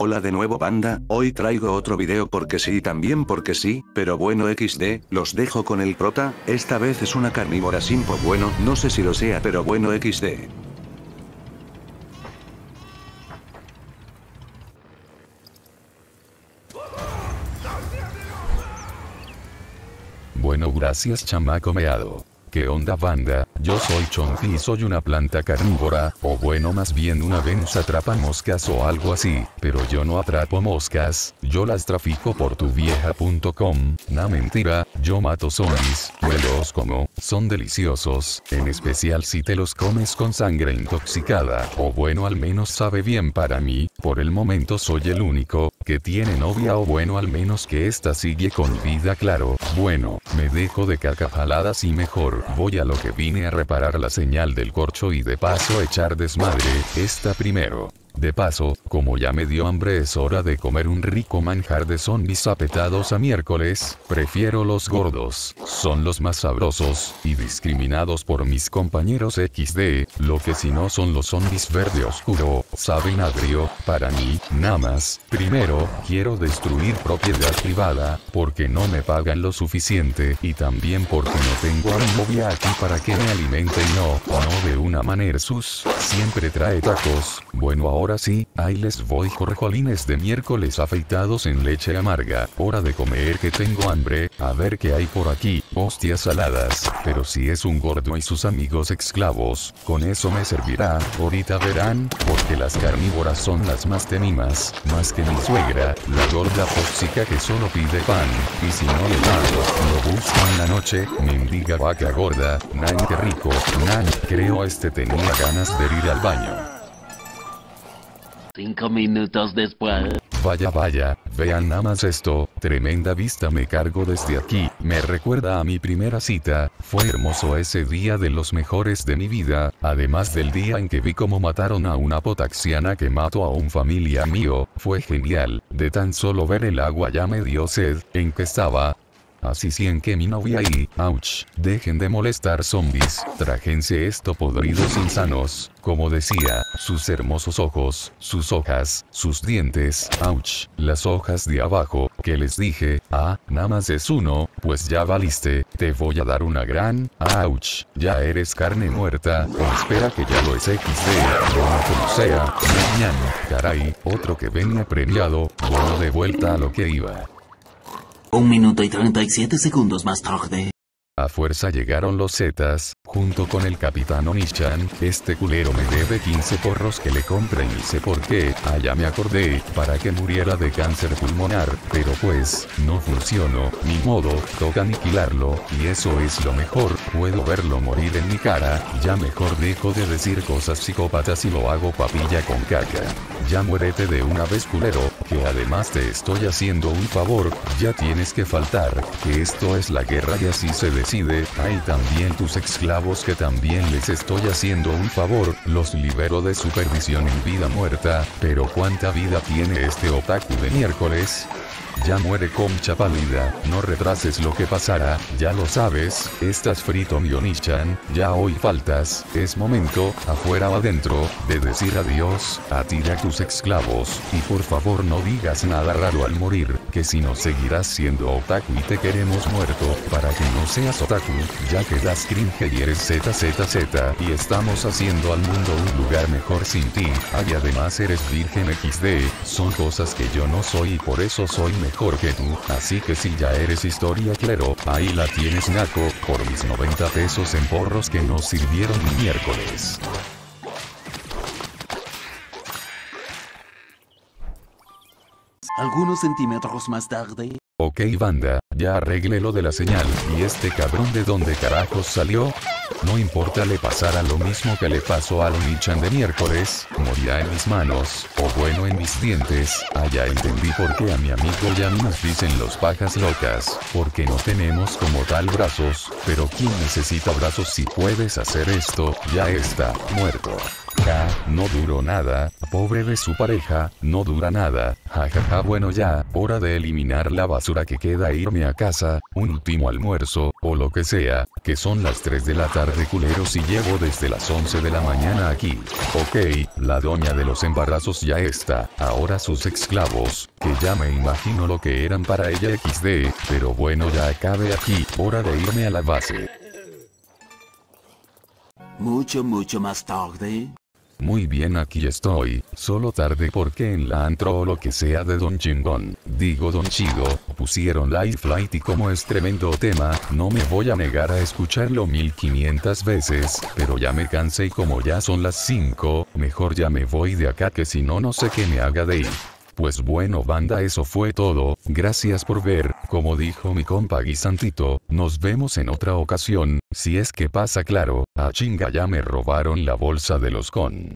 Hola de nuevo banda, hoy traigo otro video porque sí y también porque sí, pero bueno XD, los dejo con el prota, esta vez es una carnívora simpo bueno, no sé si lo sea pero bueno XD. Bueno gracias chamaco meado. ¿Qué onda banda? Yo soy Chonfi y soy una planta carnívora, o bueno más bien una Venus atrapa moscas o algo así, pero yo no atrapo moscas, yo las trafico por tu vieja.com, na mentira, yo mato zombies, me los como, son deliciosos, en especial si te los comes con sangre intoxicada, o bueno al menos sabe bien para mí, por el momento soy el único, que tiene novia o bueno al menos que esta sigue con vida claro, bueno, me dejo de cacafaladas y mejor, voy a lo que vine a reparar la señal del corcho y de paso echar desmadre, esta primero. De paso, como ya me dio hambre es hora de comer un rico manjar de zombies apetados a miércoles, prefiero los gordos, son los más sabrosos, y discriminados por mis compañeros XD, lo que si no son los zombies verde oscuro, saben agrio, para mí, nada más, primero, quiero destruir propiedad privada, porque no me pagan lo suficiente, y también porque no tengo a mi novia aquí para que me alimente y no, no de una manera sus, siempre trae tacos, bueno ahora Ahora sí, ahí les voy correjolines de miércoles afeitados en leche amarga. Hora de comer que tengo hambre, a ver qué hay por aquí. Hostias saladas, pero si es un gordo y sus amigos esclavos, con eso me servirá. Ahorita verán, porque las carnívoras son las más temimas, más que mi suegra, la gorda tóxica que solo pide pan. Y si no le mando, lo busco en la noche, mendiga vaca gorda, nan que rico, nan, creo este tenía ganas de ir al baño. Cinco minutos después. Vaya vaya, vean nada más esto, tremenda vista me cargo desde aquí, me recuerda a mi primera cita, fue hermoso ese día de los mejores de mi vida, además del día en que vi cómo mataron a una potaxiana que mató a un familia mío, fue genial, de tan solo ver el agua ya me dio sed, en que estaba, Así en que mi novia y, ouch, dejen de molestar zombies, trájense esto podridos insanos, como decía, sus hermosos ojos, sus hojas, sus dientes, ouch, las hojas de abajo, que les dije, ah, nada más es uno, pues ya valiste, te voy a dar una gran, ouch, ya eres carne muerta, espera que ya lo es XD, bueno como sea, mañana, caray, otro que venía premiado, bueno de vuelta a lo que iba. Un minuto y 37 segundos más tarde. A fuerza llegaron los Zetas, junto con el capitán Onichan, este culero me debe 15 porros que le compre y sé por qué, allá me acordé, para que muriera de cáncer pulmonar, pero pues, no funcionó, ni modo, toca aniquilarlo, y eso es lo mejor, puedo verlo morir en mi cara, ya mejor dejo de decir cosas psicópatas y lo hago papilla con caca. Ya muérete de una vez culero, que además te estoy haciendo un favor, ya tienes que faltar, que esto es la guerra y así se decide, hay también tus esclavos que también les estoy haciendo un favor, los libero de supervisión en vida muerta, pero ¿cuánta vida tiene este otaku de miércoles? Ya muere concha pálida, no retrases lo que pasará, ya lo sabes, estás frito Mionichan, ya hoy faltas, es momento, afuera o adentro, de decir adiós, a ti y a tus esclavos, y por favor no digas nada raro al morir, que si no seguirás siendo otaku y te queremos muerto, para que no seas otaku, ya que das cringe y eres ZZZ, y estamos haciendo al mundo un lugar mejor sin ti, y además eres virgen XD, son cosas que yo no soy y por eso soy mejor que tú, así que si ya eres historia claro, ahí la tienes naco, por mis 90 pesos en porros que nos sirvieron miércoles. Algunos centímetros más tarde. Ok banda, ya arreglé lo de la señal, y este cabrón de dónde carajos salió, no importa le pasara lo mismo que le pasó a Lonichan de miércoles, morirá en mis manos, o bueno en mis dientes, allá entendí por qué a mi amigo ya nos dicen los pajas locas, porque no tenemos como tal brazos, pero ¿quién necesita brazos si puedes hacer esto? Ya está, muerto. Ja, no duró nada, pobre de su pareja, no dura nada, jajaja ja, ja, bueno ya, hora de eliminar la basura que queda e irme a casa, un último almuerzo, o lo que sea, que son las 3 de la tarde culeros y llevo desde las 11 de la mañana aquí. Ok, la doña de los embarazos ya está, ahora sus esclavos, que ya me imagino lo que eran para ella XD, pero bueno ya acabe aquí, hora de irme a la base. Mucho, mucho más tarde. Muy bien aquí estoy, solo tarde porque en la antro o lo que sea de Don Chingón, digo Don Chido, pusieron Life Flight y como es tremendo tema, no me voy a negar a escucharlo 1500 veces, pero ya me cansé y como ya son las 5, mejor ya me voy de acá que si no no sé qué me haga de ir. Pues bueno banda eso fue todo, gracias por ver, como dijo mi compa Guisantito, nos vemos en otra ocasión, si es que pasa claro, a chinga ya me robaron la bolsa de los con.